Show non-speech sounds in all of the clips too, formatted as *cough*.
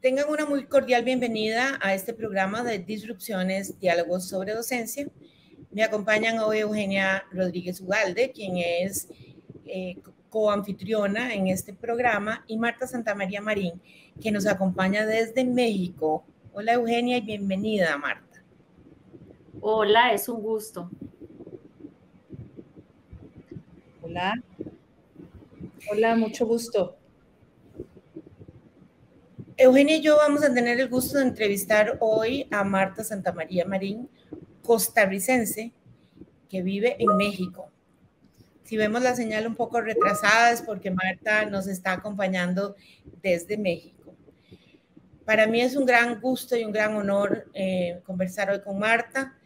Tengan una muy cordial bienvenida a este programa de Disrupciones, Diálogos sobre Docencia. Me acompañan hoy Eugenia Rodríguez Ugalde, quien es eh, coanfitriona en este programa, y Marta Santamaría Marín, que nos acompaña desde México. Hola Eugenia y bienvenida, Marta. Hola, es un gusto. Hola. Hola, mucho gusto. Eugenia y yo vamos a tener el gusto de entrevistar hoy a Marta Santamaría Marín, costarricense, que vive en México. Si vemos la señal un poco retrasada es porque Marta nos está acompañando desde México. Para mí es un gran gusto y un gran honor eh, conversar hoy con Marta.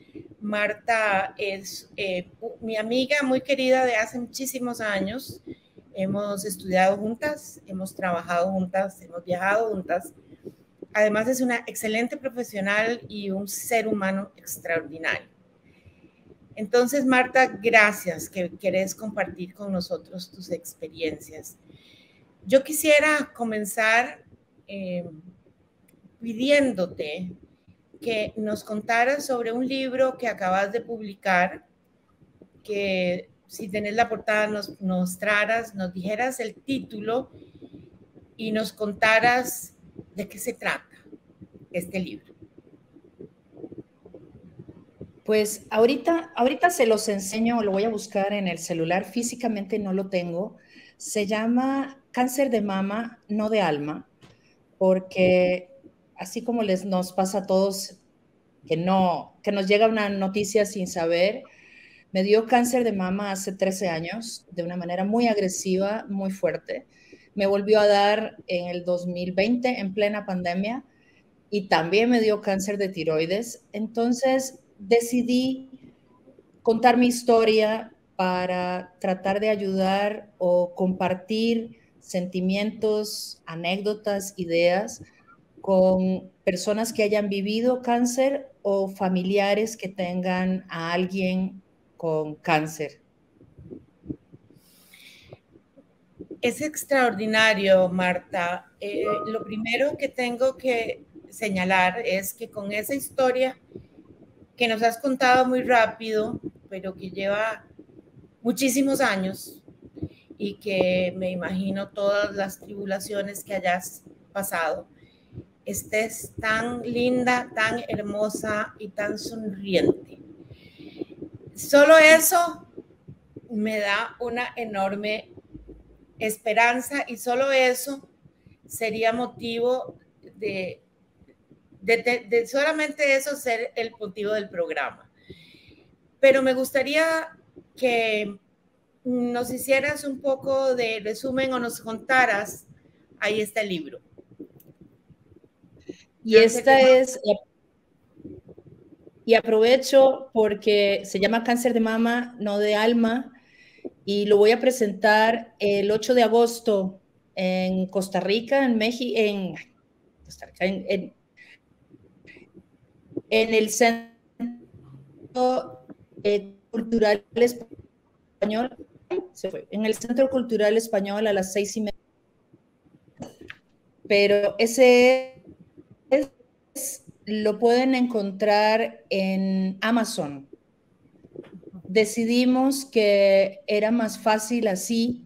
Marta es eh, mi amiga muy querida de hace muchísimos años. Hemos estudiado juntas, hemos trabajado juntas, hemos viajado juntas. Además es una excelente profesional y un ser humano extraordinario. Entonces, Marta, gracias que querés compartir con nosotros tus experiencias. Yo quisiera comenzar eh, pidiéndote que nos contaras sobre un libro que acabas de publicar, que si tenés la portada nos mostraras, nos dijeras el título y nos contaras de qué se trata este libro. Pues ahorita, ahorita se los enseño, lo voy a buscar en el celular, físicamente no lo tengo. Se llama Cáncer de mama, no de alma, porque así como les nos pasa a todos que no, que nos llega una noticia sin saber, me dio cáncer de mama hace 13 años de una manera muy agresiva, muy fuerte. Me volvió a dar en el 2020 en plena pandemia y también me dio cáncer de tiroides. Entonces, decidí contar mi historia para tratar de ayudar o compartir sentimientos, anécdotas, ideas con personas que hayan vivido cáncer o familiares que tengan a alguien con cáncer. Es extraordinario, Marta. Eh, lo primero que tengo que señalar es que con esa historia que nos has contado muy rápido, pero que lleva muchísimos años y que me imagino todas las tribulaciones que hayas pasado, estés tan linda, tan hermosa y tan sonriente. Solo eso me da una enorme esperanza y solo eso sería motivo de de, solamente eso ser el motivo del programa. Pero me gustaría que nos hicieras un poco de resumen o nos contaras, ahí está el libro. Y esta es, y aprovecho porque se llama cáncer de mama, no de alma, y lo voy a presentar el 8 de agosto en Costa Rica, en México, en, en el Centro eh, Cultural Español, se fue, en el Centro Cultural Español a las seis y media. Pero ese es, lo pueden encontrar en Amazon. Decidimos que era más fácil así,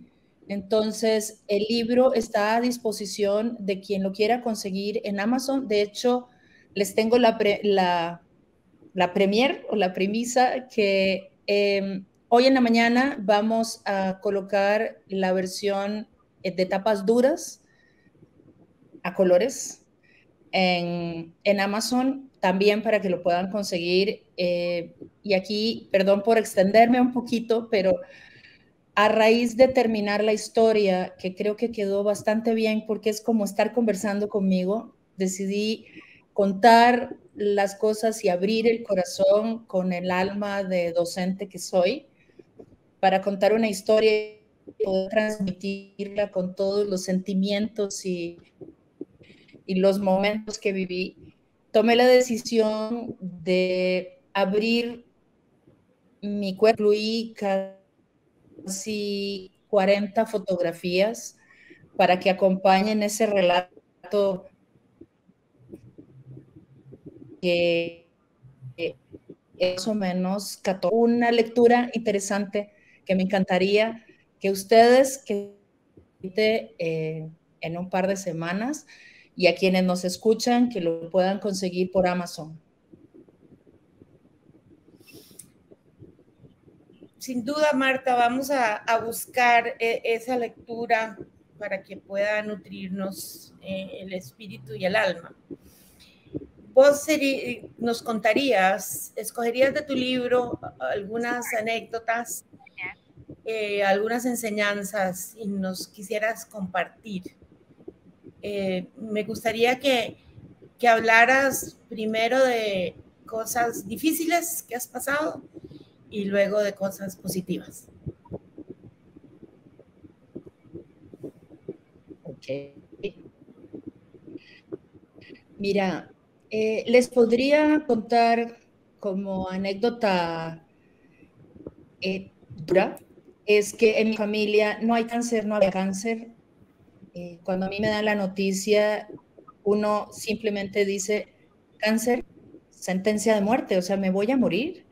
entonces el libro está a disposición de quien lo quiera conseguir en Amazon. De hecho, les tengo la, la, premier o la premisa que em, hoy en la mañana vamos a colocar la versión de tapas duras a colores en, Amazon también para que lo puedan conseguir. Eh, y aquí, perdón por extenderme un poquito, pero a raíz de terminar la historia, que creo que quedó bastante bien porque es como estar conversando conmigo, decidí contar las cosas y abrir el corazón con el alma de docente que soy para contar una historia y poder transmitirla con todos los sentimientos y, y los momentos que viví. Tomé la decisión de abrir mi cuerpo, y casi 40 fotografías para que acompañen ese relato que más o menos una lectura interesante que me encantaría que ustedes que eh, en un par de semanas y a quienes nos escuchan que lo puedan conseguir por Amazon. Sin duda, Marta, vamos a, buscar e, esa lectura para que pueda nutrirnos eh, el espíritu y el alma. Vos nos contarías, escogerías de tu libro algunas anécdotas, eh, algunas enseñanzas y nos quisieras compartir. Eh, me gustaría que, que hablaras primero de cosas difíciles que has pasado y luego de cosas positivas. Ok. Mira, eh, les podría contar como anécdota eh, dura, es que en mi familia no hay cáncer, no había cáncer, eh, cuando a mí me dan la noticia, uno simplemente dice, cáncer, sentencia de muerte, o sea, me voy a morir.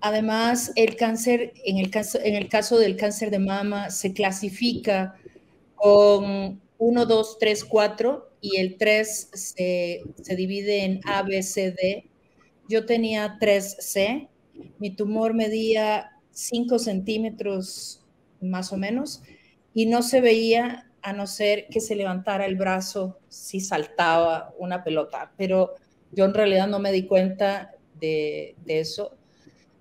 Además, el cáncer, en el caso, en el caso del cáncer de mama, se clasifica con 1, 2, 3, 4 y el 3 se, se divide en A, B, C, D. Yo tenía 3C, mi tumor medía 5 centímetros más o menos y no se veía a no ser que se levantara el brazo si saltaba una pelota, pero yo en realidad no me di cuenta de, eso.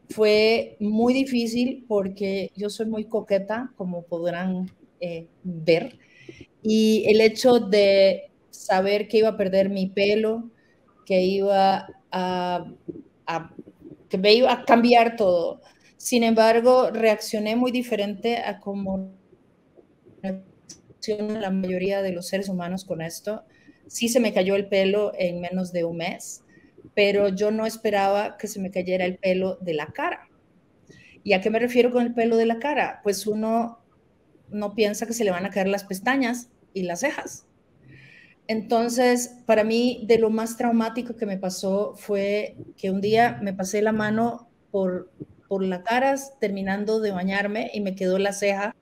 Fue muy difícil porque yo soy muy coqueta, como podrán eh, ver, y el hecho de saber que iba a perder mi pelo, que iba a, que me iba a cambiar todo. Sin embargo, reaccioné muy diferente a como la mayoría de los seres humanos con esto. Sí se me cayó el pelo en menos de un mes, pero yo no esperaba que se me cayera el pelo de la cara. ¿Y a qué me refiero con el pelo de la cara? Pues uno no piensa que se le van a caer las pestañas y las cejas. Entonces, para mí, de lo más traumático que me pasó fue que un día me pasé la mano por, por la cara terminando de bañarme y me quedó la ceja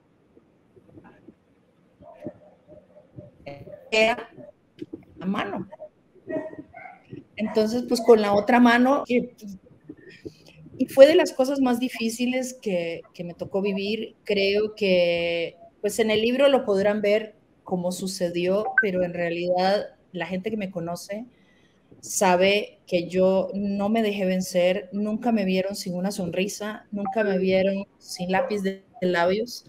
la mano. Entonces, pues con la otra mano, y, fue de las cosas más difíciles que, que, me tocó vivir. Creo que, pues en el libro lo podrán ver cómo sucedió, pero en realidad la gente que me conoce sabe que yo no me dejé vencer, nunca me vieron sin una sonrisa, nunca me vieron sin lápiz de labios,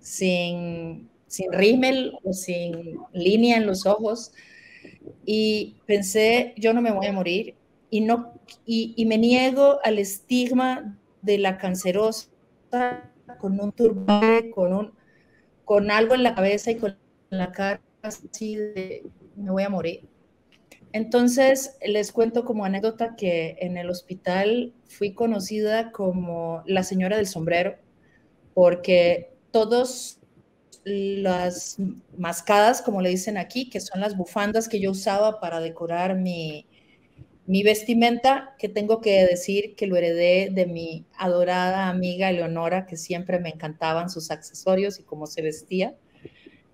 sin sin rímel o sin línea en los ojos. Y pensé, yo no me voy a morir. Y, no, y, me niego al estigma de la cancerosa con un turbante, con, con algo en la cabeza y con la cara así de me voy a morir. Entonces, les cuento como anécdota que en el hospital fui conocida como la señora del sombrero, porque todos las mascadas, como le dicen aquí, que son las bufandas que yo usaba para decorar mi, mi vestimenta, que tengo que decir que lo heredé de mi adorada amiga Leonora, que siempre me encantaban sus accesorios y cómo se vestía.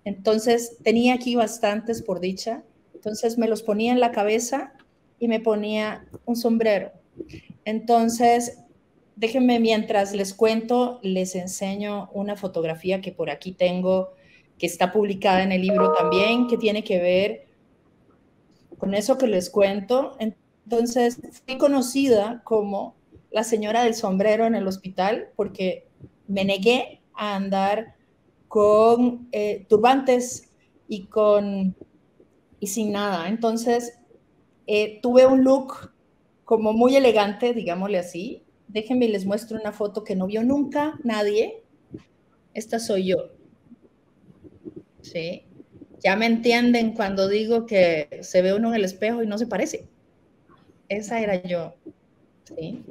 Entonces tenía aquí bastantes por dicha. Entonces me los ponía en la cabeza y me ponía un sombrero. Entonces déjenme mientras les cuento, les enseño una fotografía que por aquí tengo, que está publicada en el libro también, que tiene que ver con eso que les cuento. Entonces, fui conocida como la señora del sombrero en el hospital porque me negué a andar con eh, turbantes y con y sin nada. Entonces, eh, tuve un look como muy elegante, digámosle así, Déjenme les muestro una foto que no vio nunca nadie. Esta soy yo. Sí. Ya me entienden cuando digo que se ve uno en el espejo y no se parece. Esa era yo. ¿sí?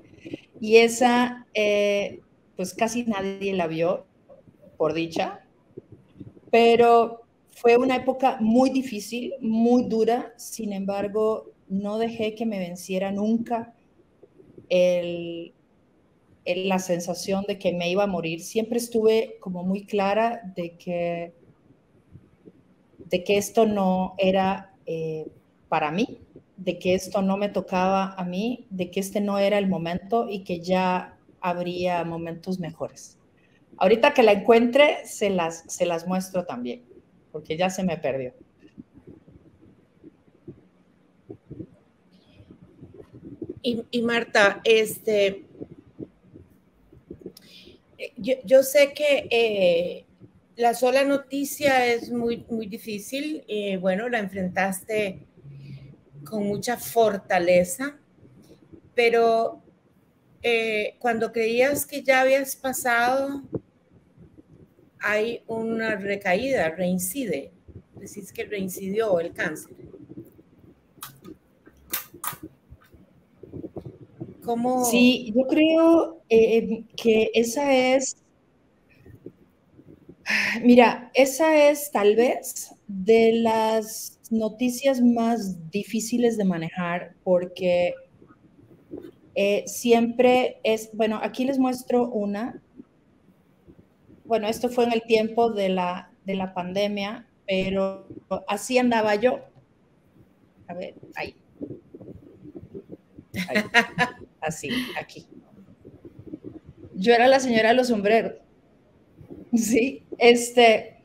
Y esa, eh, pues casi nadie la vio, por dicha. Pero fue una época muy difícil, muy dura. Sin embargo, no dejé que me venciera nunca el, la sensación de que me iba a morir. Siempre estuve como muy clara de que, de que esto no era eh, para mí, de que esto no me tocaba a mí, de que este no era el momento y que ya habría momentos mejores. Ahorita que la encuentre, se las, se las muestro también, porque ya se me perdió. Y, Marta, este, yo, sé que eh, la sola noticia es muy, muy difícil. y bueno, la enfrentaste con mucha fortaleza, pero eh, cuando creías que ya habías pasado, hay una recaída, reincide. Decís que reincidió el cáncer. ¿Cómo? Sí, yo creo eh, que esa es, mira, esa es tal vez de las noticias más difíciles de manejar porque eh, siempre es, bueno, aquí les muestro una. Bueno, esto fue en el tiempo de la, de la pandemia, pero así andaba yo. A ver, ahí. *laughs* Así, aquí. Yo era la señora de los sombreros. Sí, este,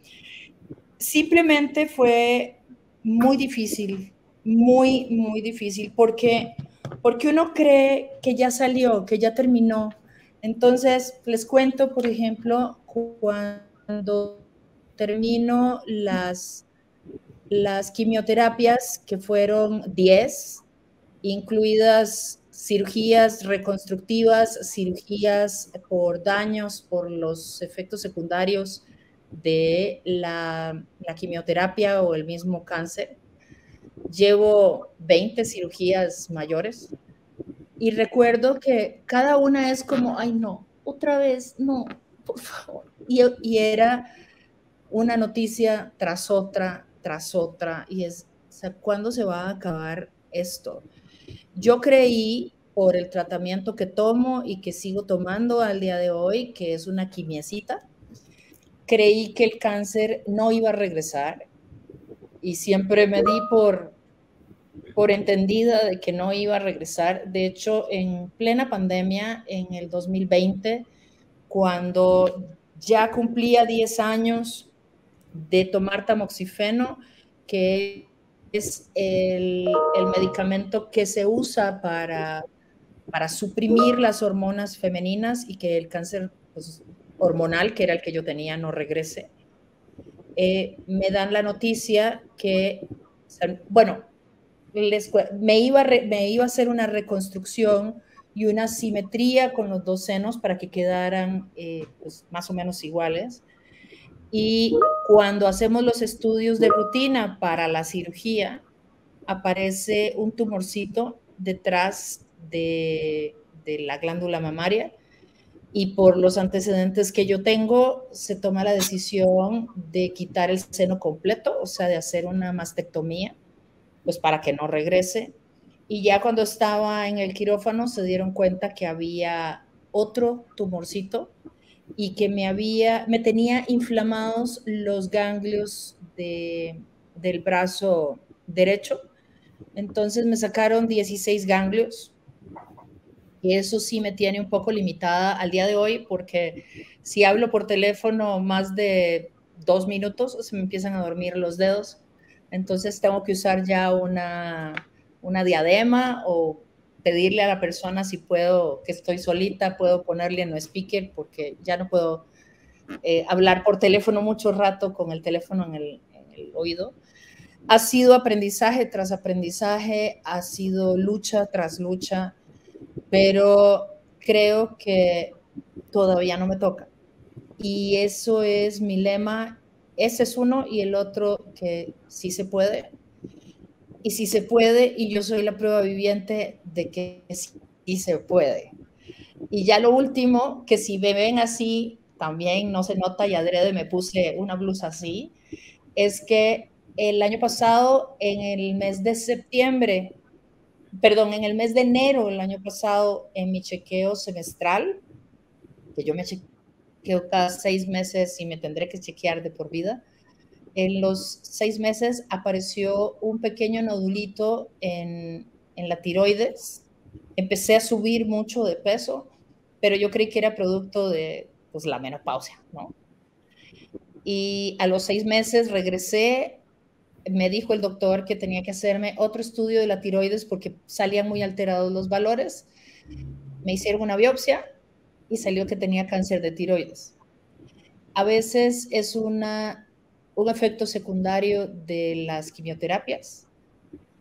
simplemente fue muy difícil, muy, muy difícil, porque, porque uno cree que ya salió, que ya terminó. Entonces, les cuento, por ejemplo, cuando termino las, las quimioterapias, que fueron 10, incluidas cirugías reconstructivas, cirugías por daños, por los efectos secundarios de la, quimioterapia o el mismo cáncer. Llevo 20 cirugías mayores y recuerdo que cada una es como, ay no, otra vez, no, por favor. Y, y era una noticia tras otra, tras otra, y es, o sea, ¿cuándo se va a acabar esto? Yo creí por el tratamiento que tomo y que sigo tomando al día de hoy, que es una quimiecita, creí que el cáncer no iba a regresar y siempre me di por, por entendida de que no iba a regresar. De hecho, en plena pandemia, en el 2020, cuando ya cumplía 10 años de tomar tamoxifeno, que es el, el medicamento que se usa para, para suprimir las hormonas femeninas y que el cáncer pues, hormonal, que era el que yo tenía, no regrese. Eh, me dan la noticia que, bueno, me, iba me iba a hacer una reconstrucción y una simetría con los dos senos para que quedaran eh, pues, más o menos iguales. Y cuando hacemos los estudios de rutina para la cirugía, aparece un tumorcito detrás de, la glándula mamaria y por los antecedentes que yo tengo, se toma la decisión de quitar el seno completo, o sea, de hacer una mastectomía, pues para que no regrese. Y ya cuando estaba en el quirófano se dieron cuenta que había otro tumorcito y que me había, me tenía inflamados los ganglios de, del brazo derecho. Entonces me sacaron 16 ganglios y eso sí me tiene un poco limitada al día de hoy porque si hablo por teléfono más de dos minutos se me empiezan a dormir los dedos. Entonces tengo que usar ya una, una diadema o pedirle a la persona si puedo, que estoy solita, puedo ponerle en no speaker porque ya no puedo eh, hablar por teléfono mucho rato con el teléfono en el, en el oído. Ha sido aprendizaje tras aprendizaje, ha sido lucha tras lucha pero creo que todavía no me toca. Y eso es mi lema. Ese es uno y el otro que sí se puede. Y si se puede, y yo soy la prueba viviente de que sí se puede. Y ya lo último, que si me ven así, también no se nota y adrede me puse una blusa así, es que el año pasado, en el mes de septiembre, perdón, en el mes de enero del año pasado, en mi chequeo semestral, que yo me chequeo cada seis meses y me tendré que chequear de por vida, en los seis meses apareció un pequeño nodulito en, la tiroides. Empecé a subir mucho de peso, pero yo creí que era producto de pues, la menopausia, ¿no? Y a los seis meses regresé, me dijo el doctor que tenía que hacerme otro estudio de la tiroides porque salían muy alterados los valores. Me hicieron una biopsia y salió que tenía cáncer de tiroides. A veces es una un efecto secundario de las quimioterapias.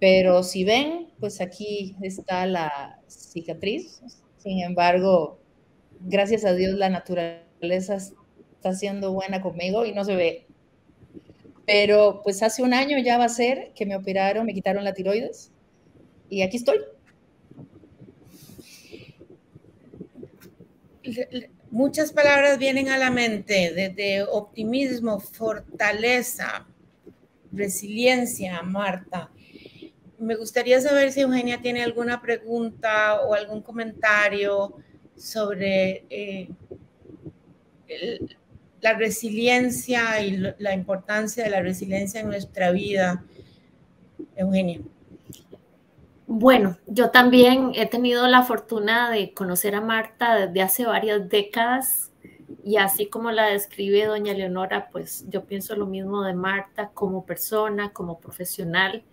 Pero si ven, pues aquí está la cicatriz. Sin embargo, gracias a Dios la naturaleza está siendo buena conmigo y no se ve. Pero pues hace un año ya va a ser que me operaron, me quitaron la tiroides y aquí estoy muchas palabras vienen a la mente, desde optimismo, fortaleza, resiliencia, Marta. Me gustaría saber si Eugenia tiene alguna pregunta o algún comentario sobre eh, la resiliencia y la importancia de la resiliencia en nuestra vida. Eugenia. Bueno, yo también he tenido la fortuna de conocer a Marta desde hace varias décadas y así como la describe doña Leonora, pues yo pienso lo mismo de Marta como persona, como profesional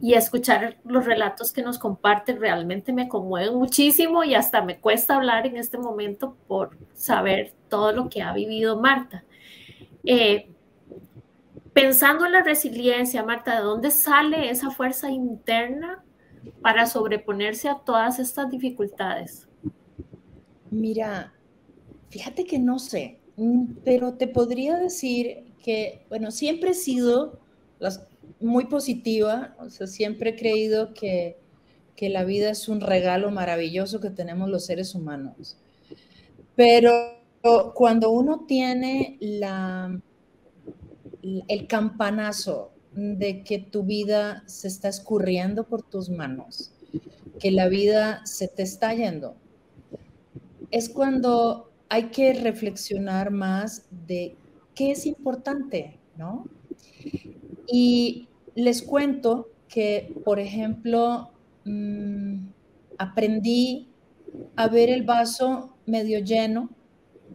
y escuchar los relatos que nos comparte realmente me conmueven muchísimo y hasta me cuesta hablar en este momento por saber todo lo que ha vivido Marta. Eh, pensando en la resiliencia, Marta, ¿de dónde sale esa fuerza interna para sobreponerse a todas estas dificultades? Mira, fíjate que no sé, mm, pero te podría decir que, bueno, siempre he sido muy positiva, o sea, siempre he creído que, que la vida es un regalo maravilloso que tenemos los seres humanos. Pero cuando uno tiene la, el campanazo de que tu vida se está escurriendo por tus manos, que la vida se te está yendo, es cuando hay que reflexionar más de qué es importante, ¿no? Y les cuento que, por ejemplo, mm, aprendí a ver el vaso medio lleno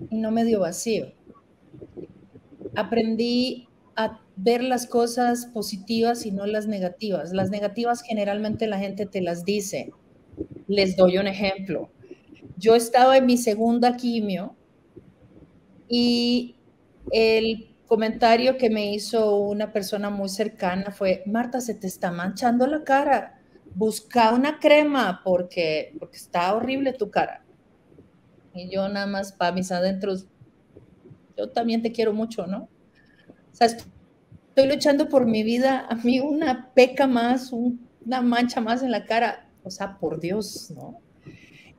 y no medio vacío. Aprendí a ver las cosas positivas y no las negativas. Las negativas generalmente la gente te las dice. Les doy un ejemplo. Yo estaba en mi segunda quimio y el comentario que me hizo una persona muy cercana fue, Marta, se te está manchando la cara, busca una crema porque, porque está horrible tu cara. Y yo nada más para mis adentros, yo también te quiero mucho, ¿no? Estoy luchando por mi vida, a mí una peca más, una mancha más en la cara, o sea, por Dios, ¿no?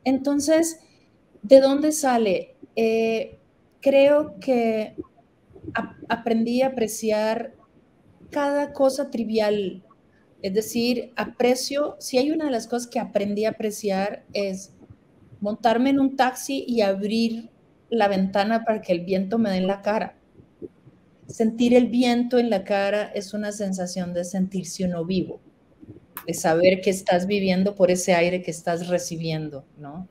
Entonces, ¿de dónde sale? Eh, creo que aprendí a apreciar cada cosa trivial, es decir, aprecio, si hay una de las cosas que aprendí a apreciar es montarme en un taxi y abrir la ventana para que el viento me dé en la cara sentir el viento en la cara es una sensación de sentirse uno vivo, de saber que estás viviendo por ese aire que estás recibiendo, ¿no?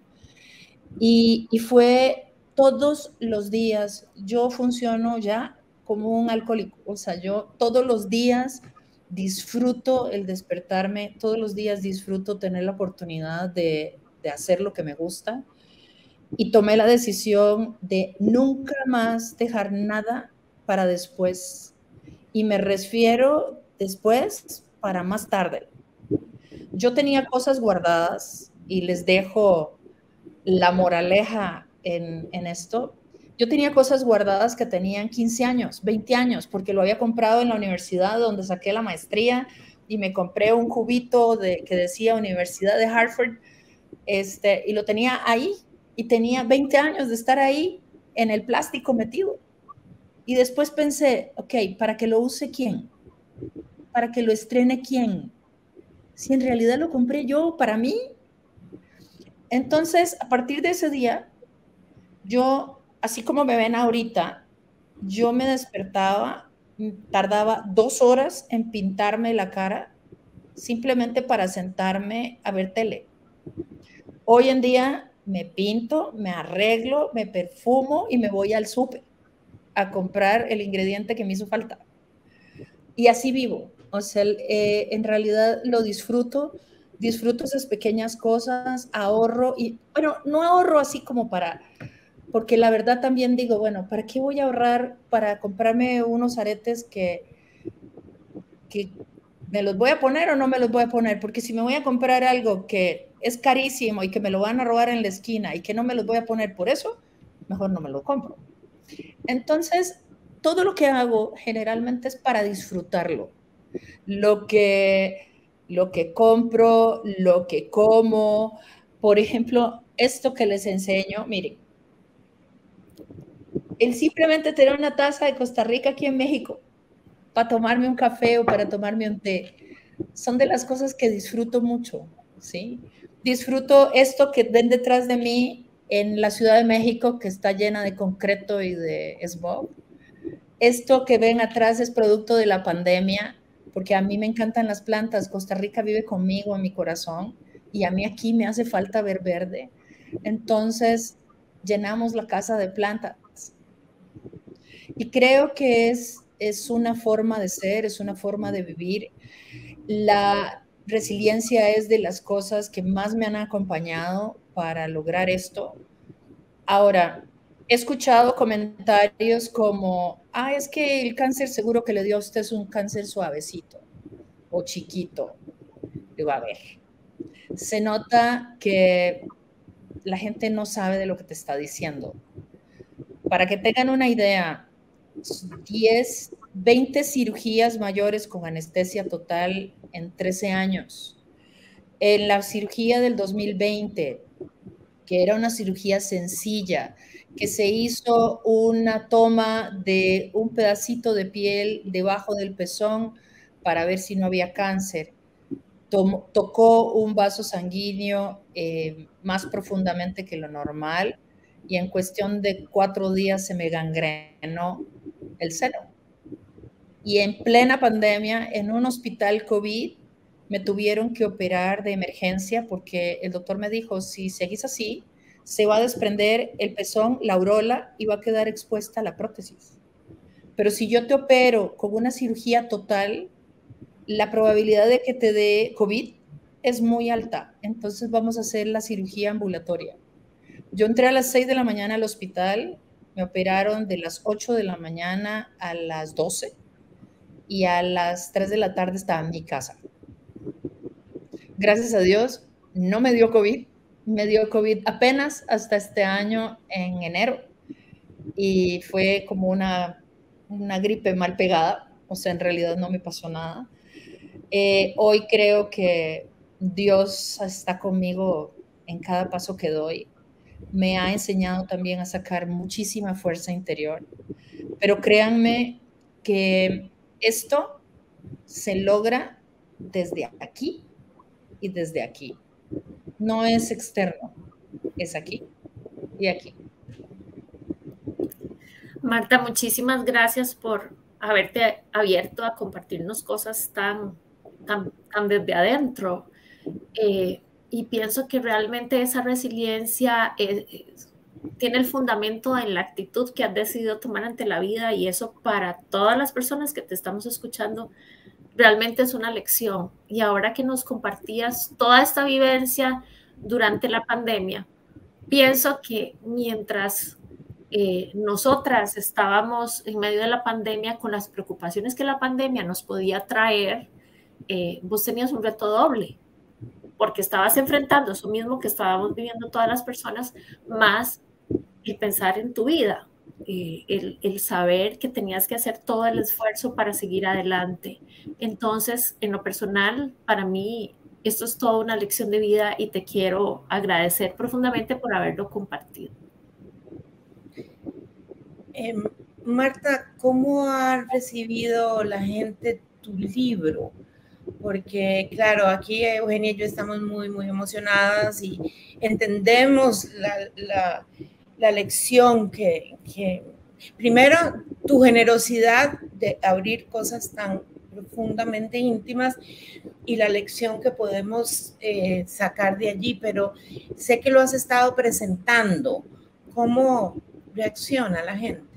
Y, fue todos los días, yo funciono ya como un alcohólico, o sea, yo todos los días disfruto el despertarme, todos los días disfruto tener la oportunidad de, de hacer lo que me gusta y tomé la decisión de nunca más dejar nada para después. Y me refiero después para más tarde. Yo tenía cosas guardadas y les dejo la moraleja en, en esto. Yo tenía cosas guardadas que tenían 15 años, 20 años, porque lo había comprado en la universidad donde saqué la maestría y me compré un cubito de, que decía Universidad de Hartford este, y lo tenía ahí y tenía 20 años de estar ahí en el plástico metido. Y después pensé, ok, ¿para que lo use quién? ¿Para que lo estrene quién? si en realidad lo compré yo para mí? Entonces, a partir de ese día, yo, así como me ven ahorita, yo me despertaba, tardaba dos horas en pintarme la cara simplemente para sentarme a ver tele. Hoy en día me pinto, me arreglo, me perfumo y me voy al súper a comprar el ingrediente que me hizo falta. Y así vivo. O sea, eh, en realidad lo disfruto, disfruto esas pequeñas cosas, ahorro y, bueno, no ahorro así como para, porque la verdad también digo, bueno, ¿para qué voy a ahorrar para comprarme unos aretes que, que me los voy a poner o no me los voy a poner? Porque si me voy a comprar algo que es carísimo y que me lo van a robar en la esquina y que no me los voy a poner por eso, mejor no me lo compro. Entonces, todo lo que hago generalmente es para disfrutarlo. Lo que, lo que compro, lo que como, por ejemplo, esto que les enseño, miren, el simplemente tener una taza de Costa Rica aquí en México para tomarme un café o para tomarme un té, son de las cosas que disfruto mucho, ¿sí? Disfruto esto que ven detrás de mí en la Ciudad de México, que está llena de concreto y de smog. Esto que ven atrás es producto de la pandemia, porque a mí me encantan las plantas. Costa Rica vive conmigo en mi corazón y a mí aquí me hace falta ver verde. Entonces, llenamos la casa de plantas. Y creo que es, es una forma de ser, es una forma de vivir. La resiliencia es de las cosas que más me han acompañado para lograr esto. Ahora, he escuchado comentarios como, ah, es que el cáncer seguro que le dio a usted es un cáncer suavecito o chiquito. Digo, a ver, se nota que la gente no sabe de lo que te está diciendo. Para que tengan una idea, 10, 20 cirugías mayores con anestesia total en 13 años. En la cirugía del 2020, que era una cirugía sencilla, que se hizo una toma de un pedacito de piel debajo del pezón para ver si no había cáncer. tocó un vaso sanguíneo eh, más profundamente que lo normal y en cuestión de cuatro días se me gangrenó el seno. Y en plena pandemia, en un hospital COVID, me tuvieron que operar de emergencia porque el doctor me dijo, si seguís así, se va a desprender el pezón, la aurola y va a quedar expuesta la prótesis. Pero si yo te opero con una cirugía total, la probabilidad de que te dé COVID es muy alta. Entonces vamos a hacer la cirugía ambulatoria. Yo entré a las 6 de la mañana al hospital, me operaron de las 8 de la mañana a las 12 y a las 3 de la tarde estaba en mi casa gracias a Dios, no me dio COVID. Me dio COVID apenas hasta este año en enero. Y fue como una, una gripe mal pegada. O sea, en realidad no me pasó nada. Eh, hoy creo que Dios está conmigo en cada paso que doy. Me ha enseñado también a sacar muchísima fuerza interior. Pero créanme que esto se logra desde aquí y desde aquí. No es externo, es aquí y aquí. Marta, muchísimas gracias por haberte abierto a compartirnos cosas tan, tan, desde adentro. Eh, y pienso que realmente esa resiliencia tiene el fundamento en la actitud que has decidido tomar ante la vida y eso para todas las personas que te estamos escuchando realmente es una lección. Y ahora que nos compartías toda esta vivencia durante la pandemia, pienso que mientras eh, nosotras estábamos en medio de la pandemia con las preocupaciones que la pandemia nos podía traer, eh, vos tenías un reto doble, porque estabas enfrentando eso mismo que estábamos viviendo todas las personas, más el pensar en tu vida, eh, el, saber que tenías que hacer todo el esfuerzo para seguir adelante. Entonces, en lo personal, para mí, esto es toda una lección de vida y te quiero agradecer profundamente por haberlo compartido. Em, Marta, ¿cómo ha recibido la gente tu libro? porque claro, aquí Eugenia y yo estamos muy, muy emocionadas y entendemos la, lección que, primero, tu generosidad de abrir cosas tan profundamente íntimas y la lección que podemos eh, sacar de allí, pero sé que lo has estado presentando. ¿Cómo reacciona la gente?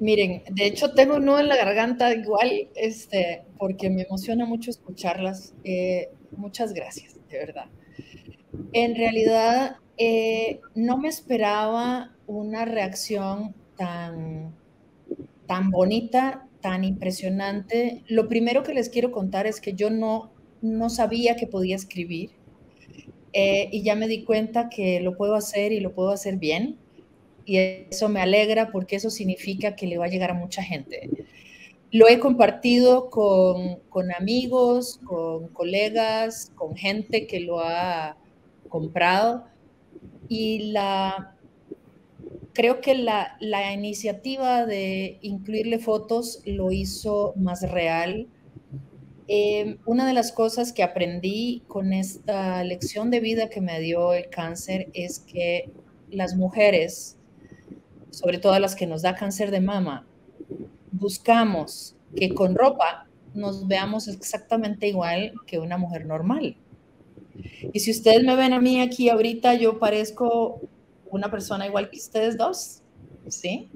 Miren, de hecho tengo un nudo en la garganta igual, este, porque me emociona mucho escucharlas. Eh, muchas gracias, de verdad. En realidad, eh, no me esperaba una reacción tan, tan bonita, tan impresionante. Lo primero que les quiero contar es que yo no, no sabía que podía escribir eh, y ya me di cuenta que lo puedo hacer y lo puedo hacer bien y eso me alegra porque eso significa que le va a llegar a mucha gente. Lo he compartido con, con amigos, con colegas, con gente que lo ha comprado y la, creo que la, la, iniciativa de incluirle fotos lo hizo más real. Eh, una de las cosas que aprendí con esta lección de vida que me dio el cáncer es que las mujeres sobre todo las que nos da cáncer de mama, buscamos que con ropa nos veamos exactamente igual que una mujer normal. Y si ustedes me ven a mí aquí ahorita, yo parezco una persona igual que ustedes dos, ¿sí?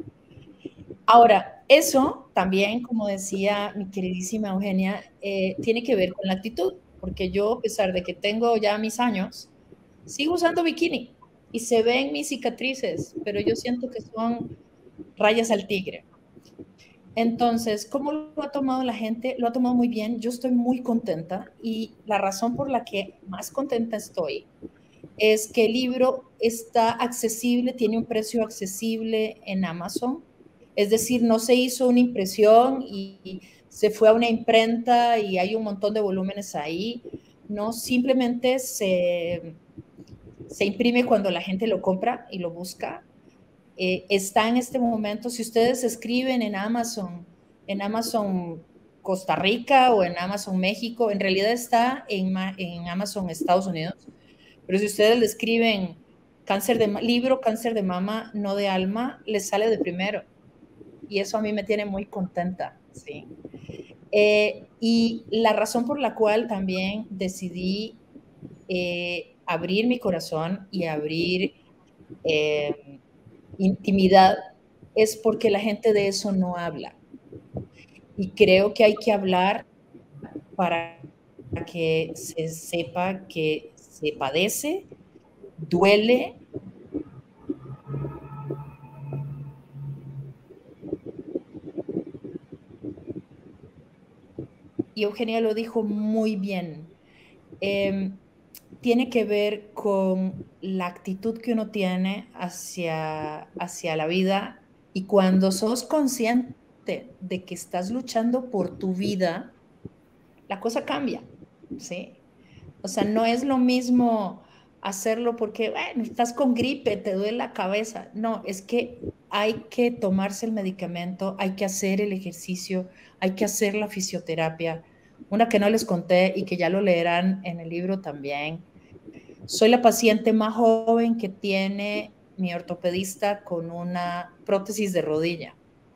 Ahora, eso también, como decía mi queridísima Eugenia, eh, tiene que ver con la actitud, porque yo, a pesar de que tengo ya mis años, sigo usando bikini y se ven mis cicatrices, pero yo siento que son rayas al tigre. Entonces, ¿cómo lo ha tomado la gente? Lo ha tomado muy bien. Yo estoy muy contenta y la razón por la que más contenta estoy es que el libro está accesible, tiene un precio accesible en Amazon. Es decir, no se hizo una impresión y se fue a una imprenta y hay un montón de volúmenes ahí. No, simplemente se se imprime cuando la gente lo compra y lo busca. Eh, está en este momento, si ustedes escriben en Amazon, en Amazon Costa Rica o en Amazon México, en realidad está en, Amazon Estados Unidos, pero si ustedes le escriben cáncer de libro, cáncer de mama, no de alma, les sale de primero. Y eso a mí me tiene muy contenta, ¿sí? Eh, y la razón por la cual también decidí eh, abrir mi corazón y abrir intimidad es porque la gente de eso no habla. Y creo que hay que hablar para que se sepa que se padece, duele. Y Eugenia lo dijo muy bien. Em, tiene que ver con la actitud que uno tiene hacia, hacia la vida y cuando sos consciente de que estás luchando por tu vida, la cosa cambia, ¿sí? O sea, no es lo mismo hacerlo porque, estás con gripe, te duele la cabeza. No, es que hay que tomarse el medicamento, hay que hacer el ejercicio, hay que hacer la fisioterapia. Una que no les conté y que ya lo leerán en el libro también, soy la paciente más joven que tiene mi ortopedista con una prótesis de rodilla.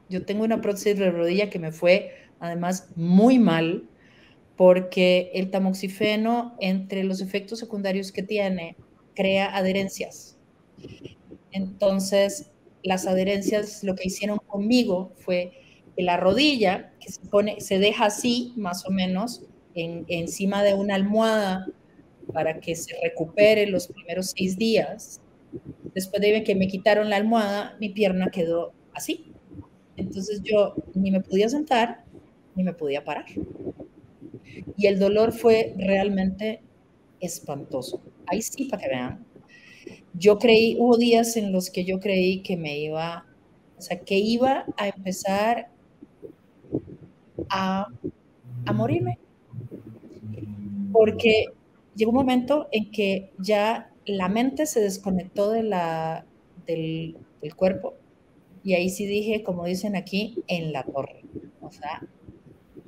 Yo tengo una prótesis de rodilla que me fue además muy mal porque el tamoxifeno, entre los efectos secundarios que tiene, crea adherencias. Entonces, las adherencias, lo que hicieron conmigo fue que la rodilla, que se, pone, se deja así, más o menos, en, encima de una almohada para que se recupere los primeros seis días. Después de que me quitaron la almohada, mi pierna quedó así. Entonces yo ni me podía sentar ni me podía parar. Y el dolor fue realmente espantoso. Ahí sí, para que vean. Yo creí, hubo días en los que yo creí que me iba, o sea, que iba a empezar a, a morirme. Porque llegó un momento en que ya la mente se desconectó de la, del, cuerpo y ahí sí dije, como dicen aquí, en la torre. O sea,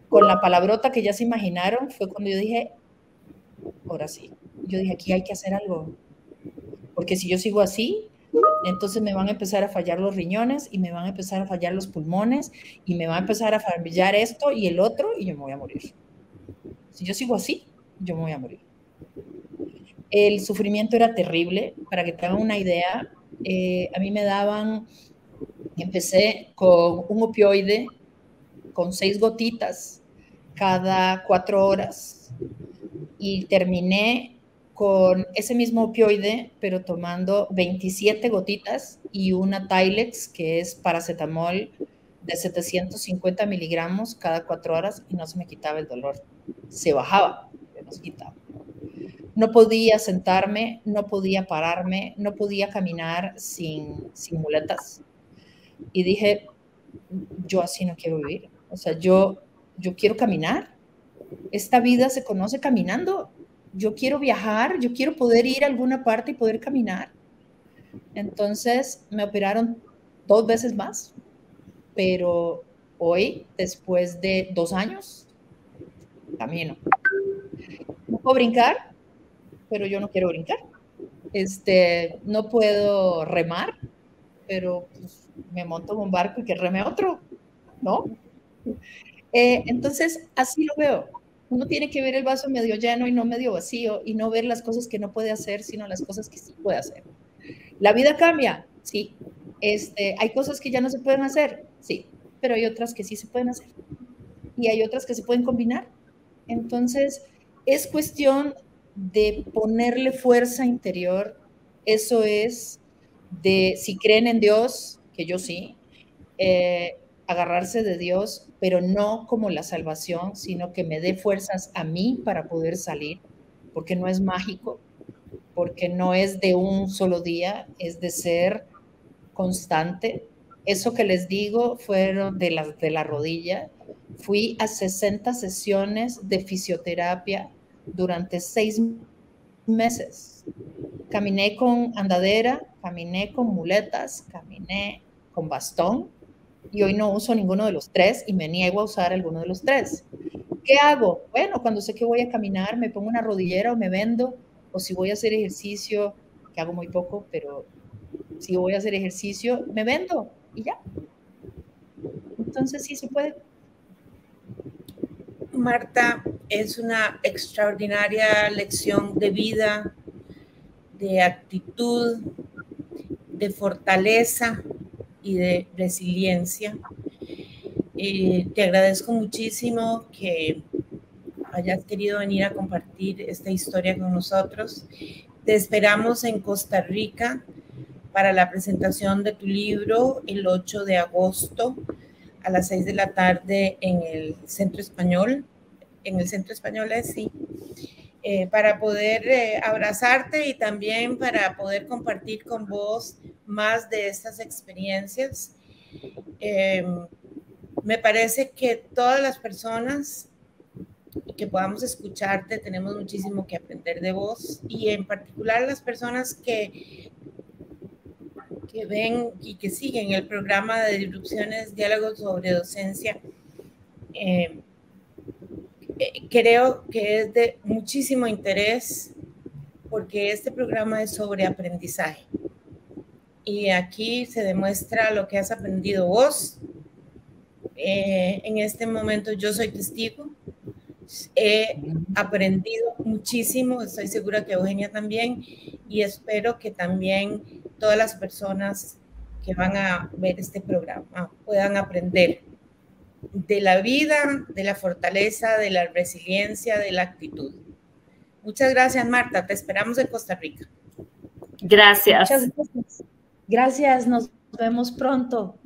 con la palabrota que ya se imaginaron, fue cuando yo dije, ahora sí, yo dije, aquí hay que hacer algo, porque si yo sigo así, entonces me van a empezar a fallar los riñones y me van a empezar a fallar los pulmones y me va a empezar a fallar esto y el otro y yo me voy a morir. Si yo sigo así, yo me voy a morir. El sufrimiento era terrible. Para que te hagan una idea, eh, a mí me daban, empecé con un opioide con seis gotitas cada cuatro horas y terminé con ese mismo opioide, pero tomando 27 gotitas y una Tylex, que es paracetamol de 750 miligramos cada cuatro horas y no se me quitaba el dolor. Se bajaba, no se quitaba. No podía sentarme, no podía pararme, no podía caminar sin, sin muletas. Y dije, yo así no quiero vivir. O sea, yo, yo quiero caminar. Esta vida se conoce caminando yo quiero viajar, yo quiero poder ir a alguna parte y poder caminar. Entonces me operaron dos veces más, pero hoy, después de dos años, camino. No puedo brincar, pero yo no quiero brincar. Este, no puedo remar, pero pues, me monto en un barco y que reme otro, ¿no? Eh, entonces, así lo veo uno tiene que ver el vaso medio lleno y no medio vacío y no ver las cosas que no puede hacer, sino las cosas que sí puede hacer. La vida cambia, sí. Este, hay cosas que ya no se pueden hacer, sí, pero hay otras que sí se pueden hacer. Y hay otras que se pueden combinar. Entonces, es cuestión de ponerle fuerza interior. Eso es de, si creen en Dios, que yo sí, eh, agarrarse de Dios, pero no como la salvación, sino que me dé fuerzas a mí para poder salir, porque no es mágico, porque no es de un solo día, es de ser constante. Eso que les digo fueron de la, de la rodilla. Fui a 60 sesiones de fisioterapia durante seis meses. Caminé con andadera, caminé con muletas, caminé con bastón, y hoy no uso ninguno de los tres y me niego a usar alguno de los tres. ¿Qué hago? Bueno, cuando sé que voy a caminar, me pongo una rodillera o me vendo, o si voy a hacer ejercicio, que hago muy poco, pero si voy a hacer ejercicio, me vendo y ya. Entonces sí se puede. Marta, es una extraordinaria lección de vida, de actitud, de fortaleza, y de resiliencia. Eh, te agradezco muchísimo que hayas querido venir a compartir esta historia con nosotros. Te esperamos en Costa Rica para la presentación de tu libro el 8 de agosto a las 6 de la tarde en el Centro Español. En el Centro Español es, sí. Eh, para poder eh, abrazarte y también para poder compartir con vos más de estas experiencias. Em, me parece que todas las personas que podamos escucharte tenemos muchísimo que aprender de vos y en particular las personas que que ven y que siguen el programa de disrupciones, diálogos sobre docencia. Eh, eh, creo que es de muchísimo interés porque este programa es sobre aprendizaje. Y aquí se demuestra lo que has aprendido vos. Eh, en este momento yo soy testigo. He aprendido muchísimo, estoy segura que Eugenia también, y espero que también todas las personas que van a ver este programa puedan aprender de la vida, de la fortaleza, de la resiliencia, de la actitud. Muchas gracias, Marta. Te esperamos en Costa Rica. Gracias. gracias. Gracias, nos vemos pronto.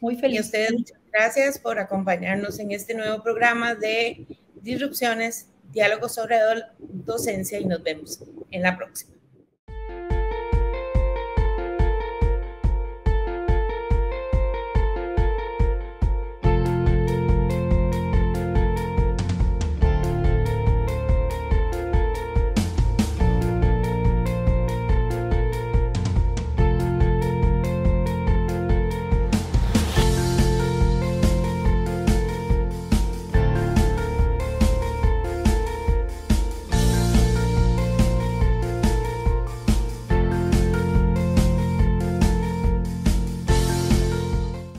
Muy feliz. Y a ustedes, muchas gracias por acompañarnos en este nuevo programa de Disrupciones, Diálogo sobre Docencia y nos vemos en la próxima.